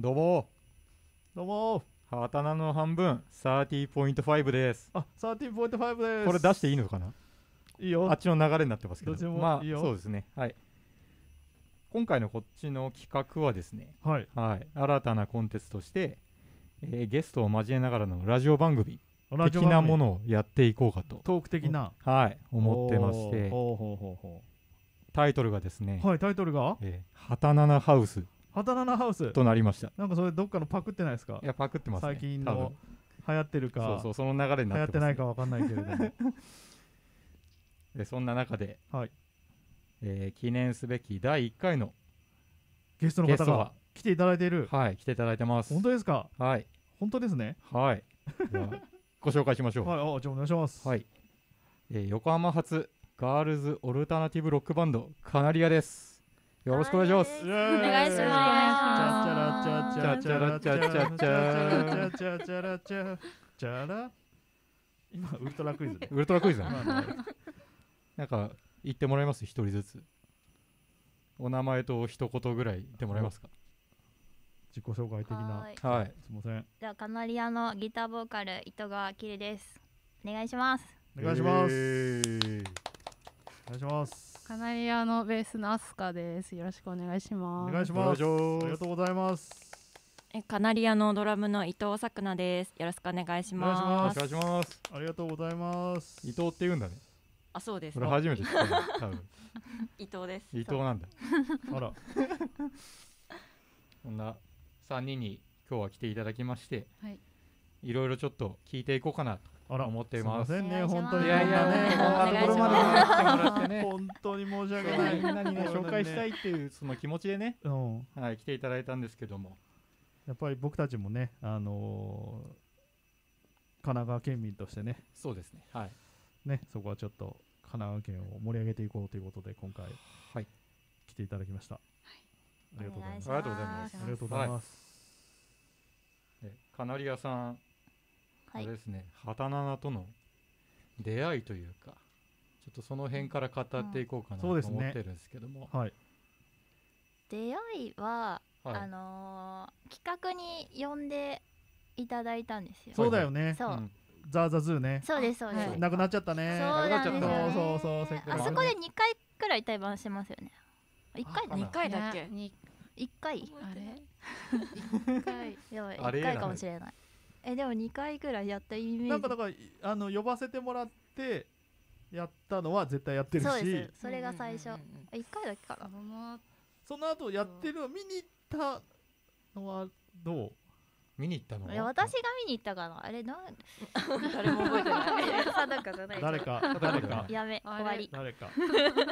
どうも。どうも。ハタナの半分30.5です。あ13.5です。これ出していいのかな？いいよ。あっちの流れになってますけど。どまあいいよ。そうですね。はい。今回のこっちの企画はですねはい。はい。新たなコンテンツとして、えーゲストを交えながらのラジオ番組的なもののをやっていこうかと。トーク的な。はい。思ってまして。ほうほうほうほタイトルがですね。うはいタイトルが？えーハタナナハウス「ハタナナハウス。となりました」なんかそれどっかのパクってないですか？いやパクってますね。最近の流行ってるか。そうそうその流れに流行っててなっます、ないかわかんないけれども。でそんな中で、はい。えー記念すべき第1回のゲストの方が来ていただいている。はい来ていただいてます。本当ですか？はい。本当ですね。はい。では ご紹介しましょう。はいあじゃあお願いします。はい、えー横浜発ガールズオルタナティブロックバンドカナリアですよろしくお願いします。お願いします。チャチャラチャチャチャチャチャチャチャラチャチャラ今ウルトラクイズねウルトラクイズなんか言ってもらえます一人ずつお名前と一言ぐらい言ってもらえますか自己紹介的なはーいはいすいませんじゃあカナリアのギターボーカル糸川きりですお願いしますお願いしますえーお願いしますカナリアのベースのアスカです。よろしくお願いしおます。願いします。あお願いします。りがとうございます。えカナリアのドラムの伊藤さくなです。よろしくお願いしお願いしおます。願いします。ありがとうございます。伊藤って言うんだね。あ、そうです。そ。れ初めて知ったね多分。伊藤です。伊藤なんだ。あら。こんな3人に今日は来ていただきまして、はい。いろいろちょっと聞いていこうかなあら思ってますすいませんね本当に。いやいやね、こんないところまで来てもらってね、本当に申し訳ない。みんなにね、紹介したいっていうその気持ちでね、うん。はい、来ていただいたんですけども、やっぱり僕たちもねあのー神奈川県民としてね。そうですね、はい。ねそこはちょっと神奈川県を盛り上げていこうということで今回はい、来ていただきました、ありがとうございます。ありがとうございます。ありがとうございます、でカナリアさん、あはい。れですね、ハタナナとの出会いというか、ちょっとその辺から語っていこうかなと思ってるんですけども、はい。出会いは、はい。あのー企画に呼んでいただいたんですよ。そうだよね。そう、うん。ザーザズーね。そうですそうです、はい。なくなっちゃったね。そうなんですよ、ね、なくなっちゃったそうそうせっかくあそこで。2回くらい対バンしてますよね。1回だあ二回だっけ？に1回。あれ？一回。でも1あれ回かもしれないえでも2回くらいやったイメージ。なんかだからあの呼ばせてもらってやったのは絶対やってるし。そうです。それが最初、うんうんうん1回だけかな。そのその後やってるの見に行ったのはどう？見に行ったのいやは私が見に行ったかな。あれなん？誰も覚えてない。定かじゃない誰か？誰か？やめあれ？終わり。誰か？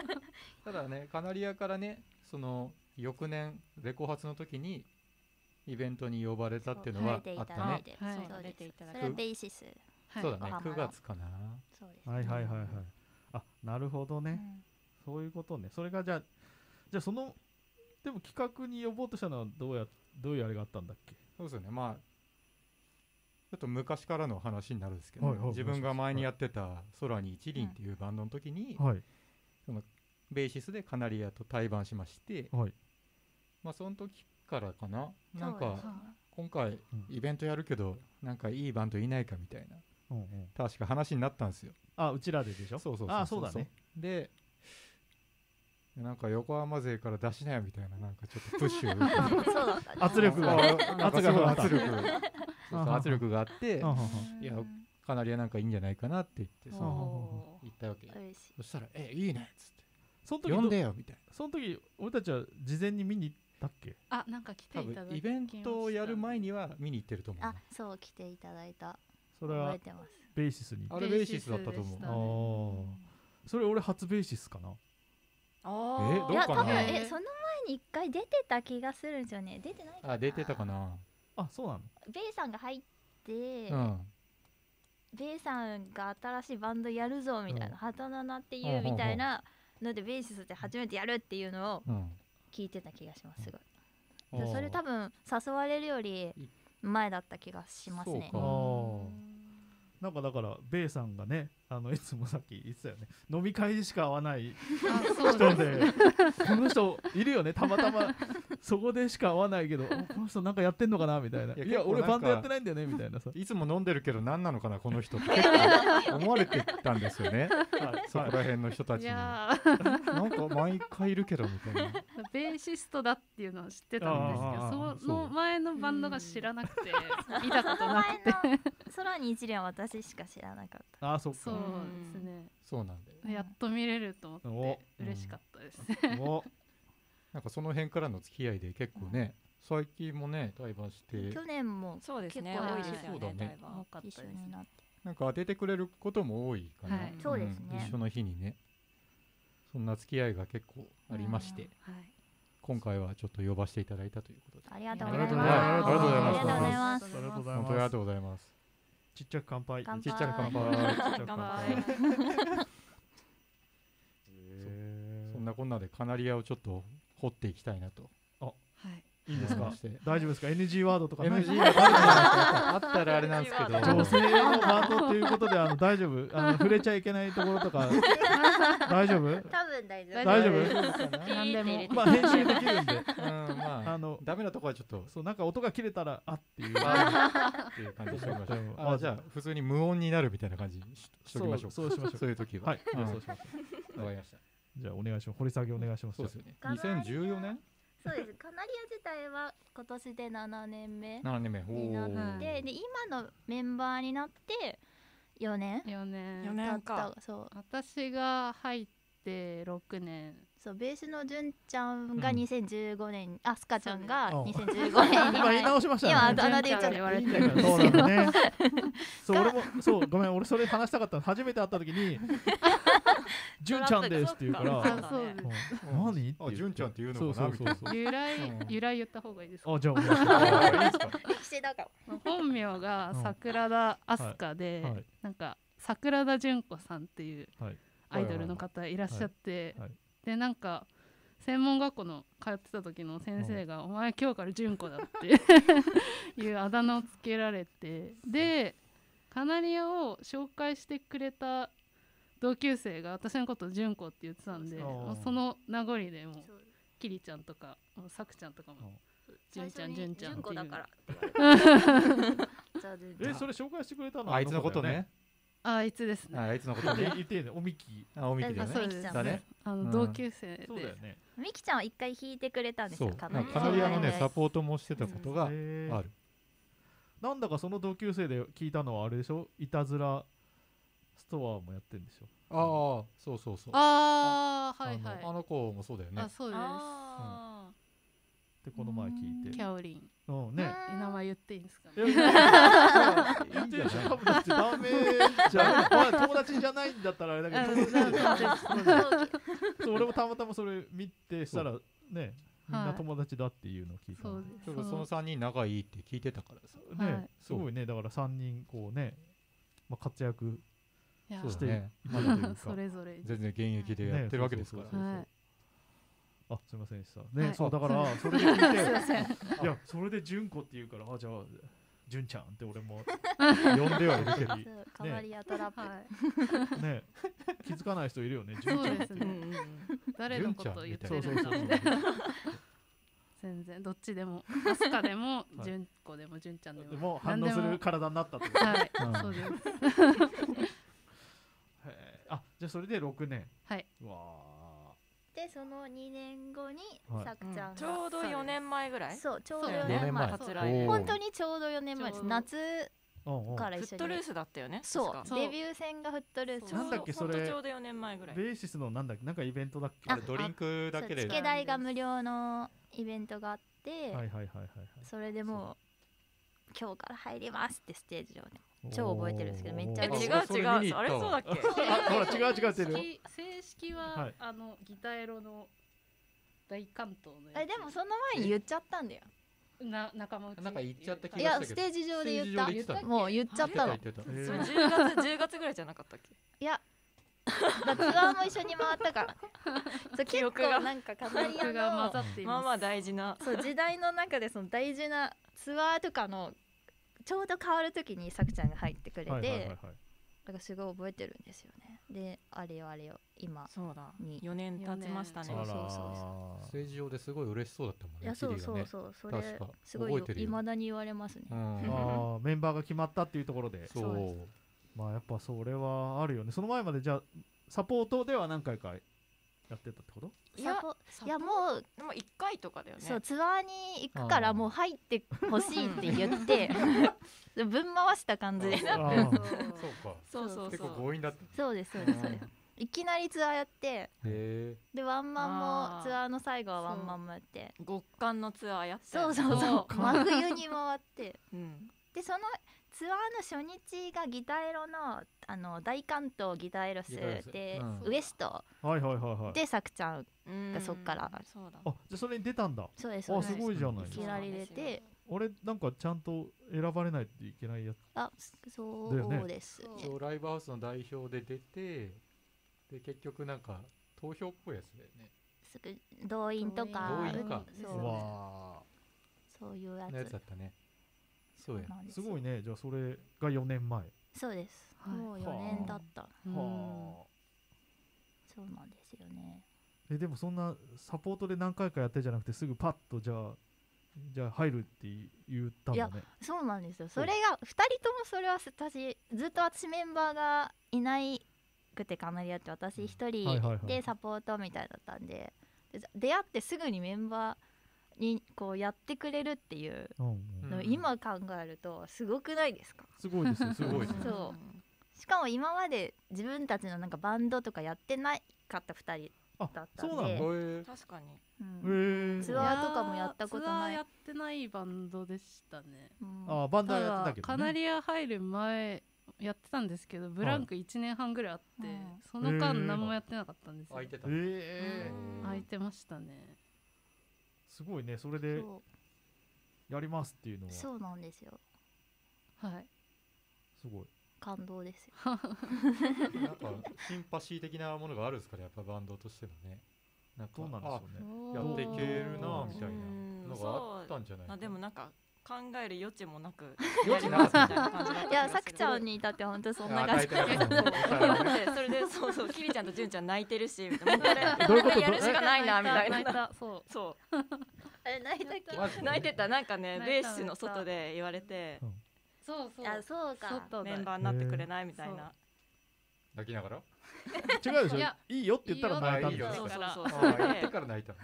ただね、カナリアからね、その翌年、レコ発の時に、イベントに呼ばれたっていうのはあったね。はい。そうです。出ていただく。それはベーシス。はい。そうだね、9横浜の月かな。そうです、はいはいはいはい。あなるほどね、うん。そういうことね。それがじゃあじゃあそのでも企画に呼ぼうとしたのはどうやどういうあれがあったんだっけ？そうですよね、まあ、ちょっと昔からの話になるんですけど、自分が前にやってた空に一輪っていうバンドの時に、はい。ベーシスでカナリアと対バンしまして、はい。まあ、その時からかな、なんか、今回、イベントやるけど、なんかいいバンドいないかみたいな、うんうん。確か話になったんですよ。あうちらででしょ？そうそうそうあそうだね。でなんか横浜勢から出しなよみたいななんかちょっとプッシュ 圧力が。圧がそうかかった圧力。そうそう圧力があっていやカナリアなんかいいんじゃないかなって言ってさうん。お言ったわけそしたら「えいいね」っつっその時呼んでよみたいな。その時俺たちは事前に見に行ったっけ？あなんか来て多いただイベントをやる前にには見に行ってると思う。なあそう来ていただいた。それは覚えてます。ベーシスに。あれベーシスだったと思う。ベーシスでしたあー。それ俺初ベーシスかな？あえどういや多分かなえその前に1回出てた気がするんですよね。出てないかな。あ出てたかな。あそうなの？ベイさんが入って、うん。ベイさんが新しいバンドやるぞみたいな、うん。ハタナナってうんいうみたいなのでベーシスで初めてやるっていうのをうん聞いてた気がしますすごい、それ多分誘われるより前だった気がしますね。そうか。あーなんかだからベイさんがねあのいつもさっき言ってたよね。飲み会でしか会わないあそう人でこの人いるよね。たまたま。そこでしか会わないけどおこの人なんかやってんのかなみたいな。いいやいや俺バンドやってないんだよねみたいなさ。いつも飲んでるけど何なのかなこの人って。結構思われてたんですよね。はい。そこら辺の人たちいになんか毎回いるけどみたいな。ベーシストだっていうのは知ってたんですけどその前のバンドが知らなくて見たことそのなくて。前の空に一輪は私しか知らなかった。ああそっかそうですね。そうなんだやっと見れると思ってお。嬉しかったです。なんかその辺からの付き合いで結構ね最近もね対バンして去年もそうですね結構多いですよそうだね。ね多かった一緒ですになってなんか当ててくれることも多いかな、はい。そうですね。ん。一緒の日にね。そんな付き合いが結構ありまして、はい。今回はちょっと呼ばせていただいたということで。ありがとうあございます。ありがとうございます。ありがとうございます。本当にありがとうございますちっちゃく乾杯。乾杯。ちっちゃく乾杯。ちっちゃく乾杯 そんなこんなでカナリアをちょっと掘っていきたいなと。はいいいんですか？大丈夫ですか？NG ワードとか NG があるじゃないですかあったらあれなんですけど。女性のバンドっていうことであの大丈夫？あの触れちゃいけないところとか。大丈夫？多分大丈夫。大丈夫？何でもまあ編集できるんで。うんまああのダメなとこはちょっと。そうなんか音が切れたらあっていう。っていう感じにしておきましょうじゃあ普通に無音になるみたいな感じにししときましょうそうしましょう。そういう時は。はい。じゃあうん。そうしましょわかりました。うじゃあお願いします。掘り下げお願いします。そうですよね。カナリア2014年？そうです。カナリア自体は今年で7年目7年目。おになーってで今のメンバーになって4年4年。4経っ年か。たそう。私が入って6年。そうベースのじゅんちゃんがうん。2015年、あすかちゃんがそうね。2015年に今言い直しましたね。今あだ名で言っちゃっ言われてそうなんだね。そうが俺もそうごめん俺それ話したかったの。初めて会った時に「純ちゃんです」って言うから。何って言ってあ純ちゃんって言うそうのかな？みたいなそうそうそう。由来うん由来言った方がいいですか？あじゃあ本名が桜田明日香で、なんか桜田淳子さんっていうはいアイドルの方いらっしゃって、でなんか専門学校の通ってた時の先生が「お前今日から淳子だ」って いうあだ名をつけられてでカナリアを紹介してくれた同級生が私のこと淳子って言ってたんでそう。もうその名残でもうキリちゃんとかもうさくちゃんとかも純ちゃん純ちゃんっていう。純子だから えそれ紹介してくれたの？あいつのことね。あいつですね。ああいつのことね。言ってね。おみき。あおみきだね。そうです。だね。あのうん。同級生で、そうだよね。みきちゃんは一回弾いてくれたんですそう。よカナリアなんかカナリアのねサポートもしてたことがある。なんだかその同級生で聞いたのはあれでしょ？いたずらストアもやってんでしょ。ああそうそうそう。ああはいはい。あの子もそうだよね。あそうです。あってこの前聞いて。キャオリン。うんね。名前言っていいんですか？いやいねやいいんじゃない？多分だってダメじゃんまあ友達じゃないんだったらあれだけど。そう俺もたまたまそれ見てしたらねみんな友達だっていうのを聞いたのそうです。でもその3人仲いいって聞いてたからさ。ね、はい。すごいね。だから3人こうね、まあ、活躍いやしてそうだね。今だというか。それぞれ。全然現役でやってるわけですから。あすいませんでした。ね、はい。そうだからそれで聞いて。すいやそれで純子って言うからあじゃあ純ちゃんって俺も呼んではいるけど。そうカナリアトラップ、はいね。気づかない人いるよね 純ちゃんって。そううんうんうん誰のことを言ってそうそうそうるんだろう全然。どっちでも。アスカでもい。純子でも純ちゃんでも。もう反応する体になったってこと。はい。うん。そうですじゃあそれで6年。はい。うわでその2年後にはい。さくちゃんが、ちょうど4年前ぐらい？そうちょうど4そう四年前。前。初来年。おー。本当にちょうど4年前です。ちょうど。夏ーうんうんから一緒に。フットルースだったよねそう。デビュー戦がフットルース。ちょう。どなんだっけそれ。ほんとちょうど4年前ぐらい。ベーシスのなんだっけなんかイベントだっけ？あれドリンクだけで。そうチケ代が無料のイベントがあって、はいはいはいはいはい。それでもう今日から入りますってステージ上で超覚えてるんですけどめっちゃえ違う。違うあれそうだっけあほら違う違うって 正式は、はい。あのギタエロの大関東のえでもその前に言っちゃったんだよ。な仲間内なんか言っちゃった気いがしたけど。やステージ上で言った。たもう言っちゃったの。たへそれー。10月10月ぐらいじゃなかったっけ？いや。だツアーも一緒に回ったから。そう結記憶が。構なんかカナリア曲が混のざっています。まあまあ大事な。そう時代の中でその大事なツアーとかのちょうど変わる時にさくちゃんが入ってくれて、はいはいはいはい。だからすごい覚えてるんですよね。であれよあれよ今そうだ。に。4年経ちましたね。そうそうそう政治上ですごい嬉しそうだったもんねいやそうそうキリがねそうそれ確か。すごい覚えてるよ。いまだに言われますね。うん。メンバーが決まったっていうところで。そうまあやっぱそれはあるよね。その前までじゃあサポートでは何回かやってたってこと？いやいやもうでも1回とかだよね。そうツアーに行くからもう入ってほしいって言って ぶん回した感じであーそうか。そうそう結構そう強引だった。そうですそうです。そうですいきなりツアーやって。でワンマンもツアーの最後はワンマンもやって極寒のツアーやってそうそうそう。真冬に回って。うん。でそのツアーの初日がギタエロのあの大関東ギタエロスギタエロス。で、うん。ウエスト。はいはいはいはい。でさくちゃんうんがそっから。そうだ。あじゃあそれに出たんだ。そうですそうです。あすごいじゃないいきなり出て俺なんかちゃんと選ばれないといけないやつ。あだそよね。うですね。そうライブハウスの代表で出てで結局なんか投票っぽいやつだよね。すぐ動員とか動員か。うんそう。うわそういうやのやつつだったね。そうや。すごいね。じゃあそれが4年前。そうです、はい。もう4年だった。うん。はあ。そうなんですよね。えでもそんなサポートで何回かやってじゃなくてすぐパッとじゃあじゃあ入るって言ったんだね。そうなんですよ。それが2人ともそれは私ずっと私メンバーがいないくてカナリアって私1人でサポートみたいだったんで。で出会ってすぐにメンバーにこうやってくれるっていう。の今考えるとすごくないですか？すごいですよすごいそう。しかも今まで自分たちのなんかバンドとかやってないかった2人。あだったんで。そうなの？へえ確かに。うん。へえツアーとかもやったことないツアーやってないバンドでしたね。うん。ああバンドはやってたけどね。カナリア入る前やってたんですけどブランク1年半ぐらいあって、うん。その間何もやってなかったんですよ、空いてたええ空いてましたね。すごいね。それでそやりますっていうのは。うそうなんですよ。はい。すごい感動ですよ。なんかシンパシー的なものがあるんですかねやっぱバンドとしてのね。なんかどうなんでしょうね。あやっていけるなうんみたいなのがあったんじゃないあでもなんか考える余地もなく余地なかったみたいな感じだったいやさくちゃんに至っては本当そんな与感じ。それでそうそうキリちゃんと純ちゃん泣いてるしどういうやるしかないなみたい泣いなたそう。そう。あれ泣いた泣いてたなんかねベースの外で言われてそうそう。あそうか。メンバーになってくれないみたいな。泣きながら？違うでしょ。いやいいよって言ったら泣いたんですよそうそうそう。あそうあ言ってから泣いた。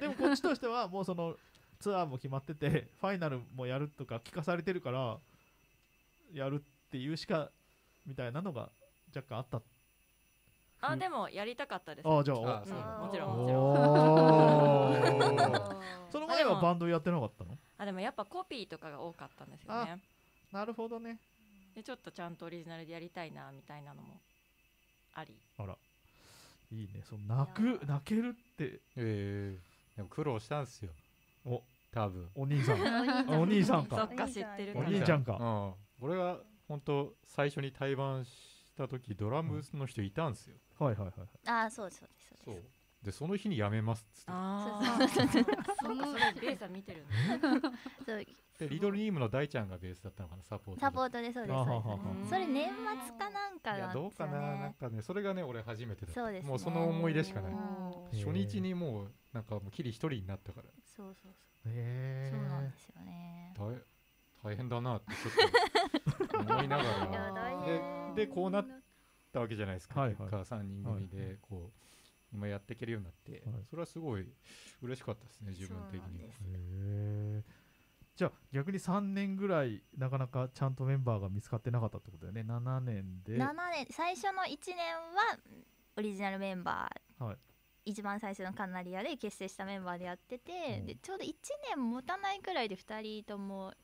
でもこっちとしてはもうそのツアーも決まっててファイナルもやるとか聞かされてるからやるっていうしかみたいなのが若干あったあでもやりたかったです。ああじゃあもちろん。おもちろん。その前はバンドやってなかったの？あでもやっぱコピーとかが多かったんですよね。なるほどね。でちょっとちゃんとオリジナルでやりたいなみたいなのもあり。あら。いいね。その泣く泣けるって。ええでも苦労したんすよ。お。多分。お兄さん。あお兄さんか。そっか知ってるおか兄ちゃんか。うん。俺が本当最初に対バンした時ドラムの人いたんすよ。はいはいはいあそうですそうですそそううです。でその日に辞めますっつって。あそのあそれベイさん見てる そう。でリドルニームの大ちゃんがベースだったのかなサポートでサポートでそうですあはそれ年末かなんかいやなんですよどうかななんねかねそれがね俺初めてだった。そうですね。もうその思い出しかない。初日にもうなんかもうキリ一人になったから。そうそうへそう。そうなんえですよね大大変だなってちょっと思いながら。大でこうなったわけじゃないですか、はいはい。結果3人組でこう今やっていけるようになって、はい。それはすごい嬉しかったですね自分的には。そうなんですへえじゃあ逆に3年ぐらいなかなかちゃんとメンバーが見つかってなかったってことだよね。7年で。7年。最初の1年はオリジナルメンバー、はい。一番最初のカナリアで結成したメンバーでやってて、うん。でちょうど1年持たないくらいで2人とも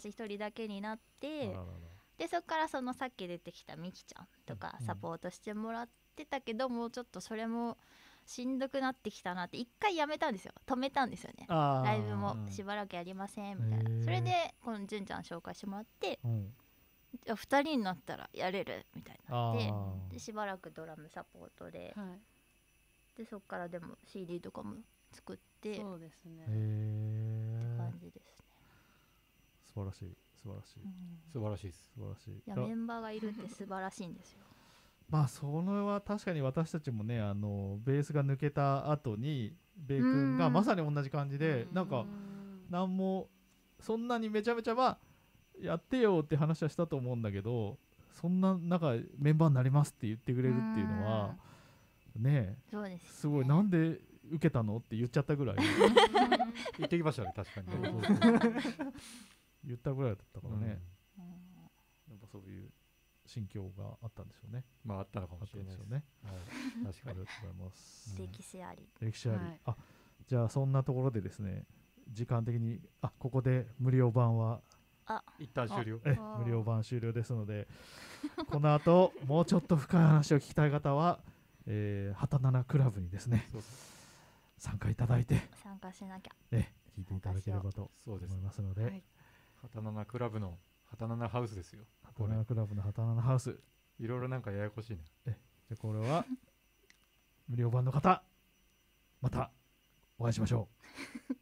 私1人だけになってでそこからそのさっき出てきたみきちゃんとかうんサポートしてもらってたけど、もうちょっとそれもしんどくなってきたなって一回やめたんですよ。止めたんですよね。ライブもうんしばらくやりませんみたいな、それでこの純ちゃん紹介してもらってうん。じゃあ2人になったらやれるみたいになあってー。でしばらくドラムサポートではい。でそこからでも CD とかも作ってそうですね素晴らしい。素晴らしい。素晴らしいです。素晴らしい。いやだメンバーがいるって素晴らしいんですよ。まあそれは確かに私たちもねあのベースが抜けた後にベイ君がうん。まさに同じ感じでうん。なんかなんもそんなにめちゃめちゃまあやってよって話はしたと思うんだけどそんな中メンバーになりますって言ってくれるっていうのはねそうです、ね、すごいなんで受けたのって言っちゃったぐらい。言ってきましたね確かにね。そうそうそう言ったぐらいだったからね、うん。やっぱそういう心境があったんでしょうね。まああったのかもしれないです。はい。確かにありがとうございます。うん歴史あり。歴史あり、はい。あじゃあそんなところでですね時間的にあここで無料版は一旦終了。え無料版終了ですのでこの後 もうちょっと深い話を聞きたい方は、えたななクラブにですね参加いただいて参加しなきゃ。え聞いていただければと思いますので、はいはたななクラブのはたななハウスですよ。はたななクラブのはたななハウス。いろいろなんかややこしいね。でこれは 無料版の方またお会いしましょう